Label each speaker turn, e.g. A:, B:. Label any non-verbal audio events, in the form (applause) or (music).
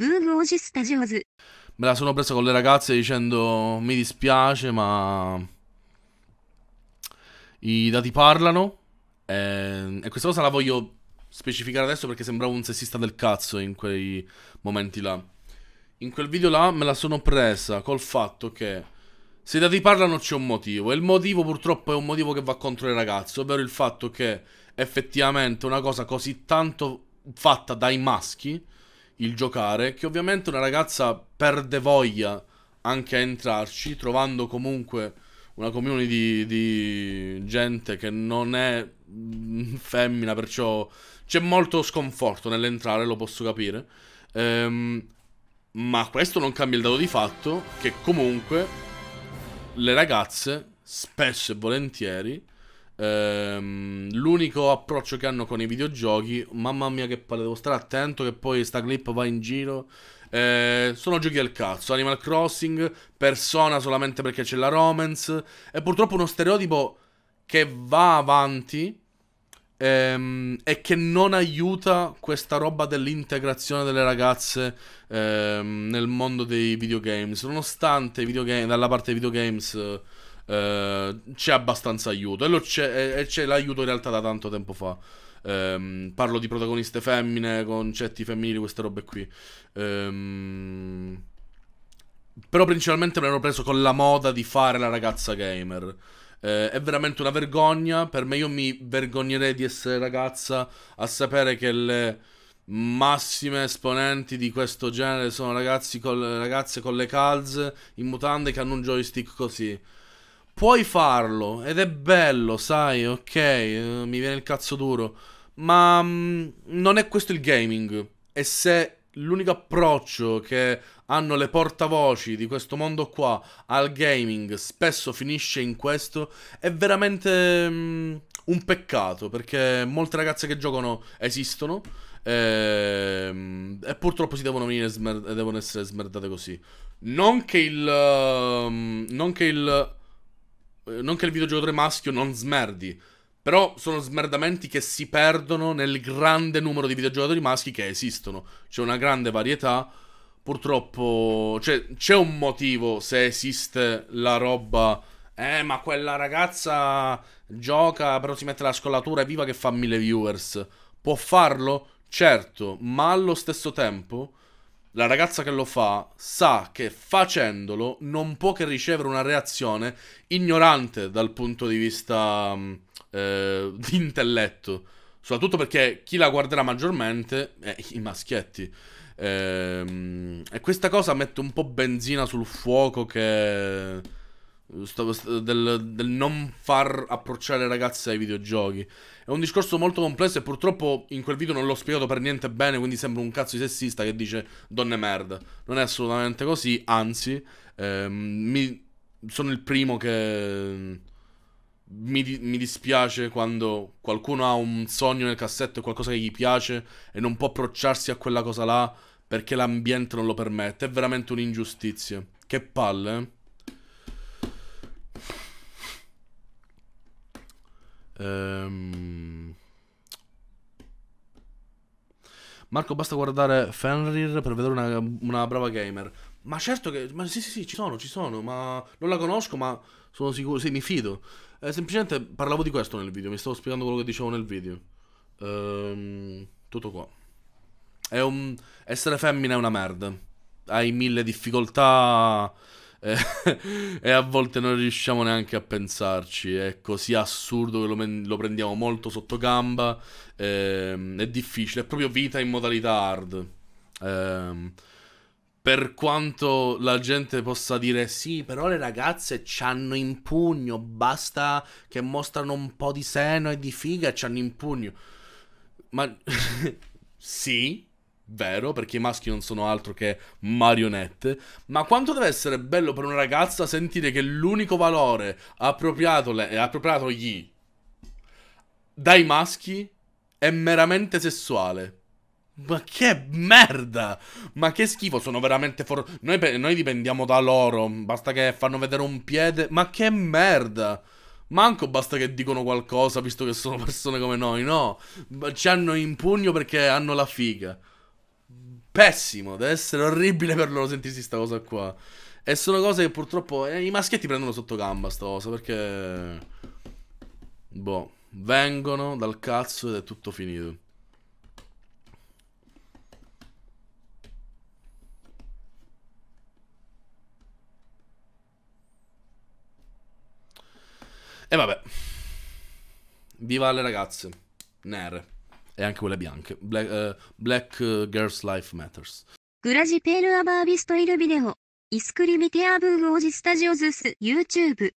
A: Boom Oji Studios.
B: Me la sono presa con le ragazze dicendo mi dispiace ma i dati parlano e, e questa cosa la voglio specificare adesso perché sembrava un sessista del cazzo in quei momenti là. In quel video là me la sono presa col fatto che se i dati parlano c'è un motivo e il motivo purtroppo è un motivo che va contro le ragazze, ovvero il fatto che effettivamente una cosa così tanto fatta dai maschi, il giocare, che ovviamente una ragazza perde voglia anche a entrarci, trovando comunque una community di, di gente che non è mm, femmina, perciò c'è molto sconforto nell'entrare, lo posso capire. Ehm, ma questo non cambia il dato di fatto che comunque le ragazze, spesso e volentieri, ehm, l'unico approccio che hanno con i videogiochi, mamma mia che palle, devo stare attento che poi sta clip va in giro. Eh, sono giochi del cazzo, Animal Crossing, Persona solamente perché c'è la romance. È purtroppo uno stereotipo che va avanti ehm, e che non aiuta questa roba dell'integrazione delle ragazze ehm, nel mondo dei videogames. Nonostante i videogame, dalla parte dei videogames eh, c'è abbastanza aiuto e, c'è, e c'è l'aiuto in realtà da tanto tempo fa. Um, parlo di protagoniste femmine, concetti femminili, queste robe qui. Um, però principalmente me l'hanno preso con la moda di fare la ragazza gamer. Eh, è veramente una vergogna. Per me io mi vergognerei di essere ragazza a sapere che le massime esponenti di questo genere sono ragazzi con, ragazze con le calze in mutande che hanno un joystick così. Puoi farlo ed è bello, sai, ok, eh, mi viene il cazzo duro. Ma mm, non è questo il gaming. E se l'unico approccio che hanno le portavoci di questo mondo qua al gaming spesso finisce in questo, è veramente um, un peccato perché molte ragazze che giocano esistono e, ehm, e purtroppo si devono, smer- devono, essere smerdate così. Non che il... Um, non che il... Non che il videogiocatore maschio non smerdi, però sono smerdamenti che si perdono nel grande numero di videogiocatori maschi che esistono. C'è una grande varietà purtroppo cioè, c'è un motivo se esiste la roba. Eh, ma quella ragazza gioca, però si mette la scollatura e viva che fa mille viewers. Può farlo? Certo, ma allo stesso tempo la ragazza che lo fa sa che facendolo non può che ricevere una reazione ignorante dal punto di vista mm, eh, di intelletto. Soprattutto perché chi la guarderà maggiormente è i maschietti. Ehm, e questa cosa mette un po' benzina sul fuoco che... Del, del, non far approcciare ragazze ai videogiochi. È un discorso molto complesso e purtroppo in quel video non l'ho spiegato per niente bene, quindi sembra un cazzo di sessista che dice donne merda. Non è assolutamente così, anzi, ehm, mi, sono il primo che mi, mi, dispiace quando qualcuno ha un sogno nel cassetto e qualcosa che gli piace e non può approcciarsi a quella cosa là perché l'ambiente non lo permette. È veramente un'ingiustizia. Che palle, eh? Ehm... Marco, basta guardare Fenrir per vedere una, una, brava gamer. Ma certo che... Ma sì, sì, sì, ci sono, ci sono. Ma non la conosco, ma sono sicuro... Sì, mi fido. Eh, semplicemente parlavo di questo nel video. Mi stavo spiegando quello che dicevo nel video. Ehm... Tutto qua. Un... Essere femmina è una merda. Hai mille difficoltà (laughs) e a volte non riusciamo neanche a pensarci. È così assurdo che lo, lo prendiamo molto sotto gamba. Eh, è difficile, è proprio vita in modalità hard. Eh, per quanto la gente possa dire sì, però le ragazze c'hanno in pugno, basta che mostrano un po' di seno e di figa e c'hanno in pugno. Ma (laughs) sì, vero, perché i maschi non sono altro che marionette, ma quanto deve essere bello per una ragazza sentire che l'unico valore appropriatogli dai maschi è meramente sessuale. Ma che merda! Ma che schifo, sono veramente for... Noi, noi dipendiamo da loro, basta che fanno vedere un piede. Ma che merda! Manco basta che dicono qualcosa, visto che sono (laughs) persone come noi, no. Ci hanno in pugno perché hanno la figa. Pessimo, deve essere orribile per loro sentirsi sta cosa qua. E sono cose che purtroppo eh, i maschietti prendono sotto gamba sta cosa perché... Boh, vengono dal cazzo ed è tutto finito. E vabbè. Viva le ragazze nere e anche quelle bianche. Black, uh, Black Girls Life Matters.
A: グラジペールアバービストイルビデオ。イスクリビテアブーグオジスタジオズス YouTube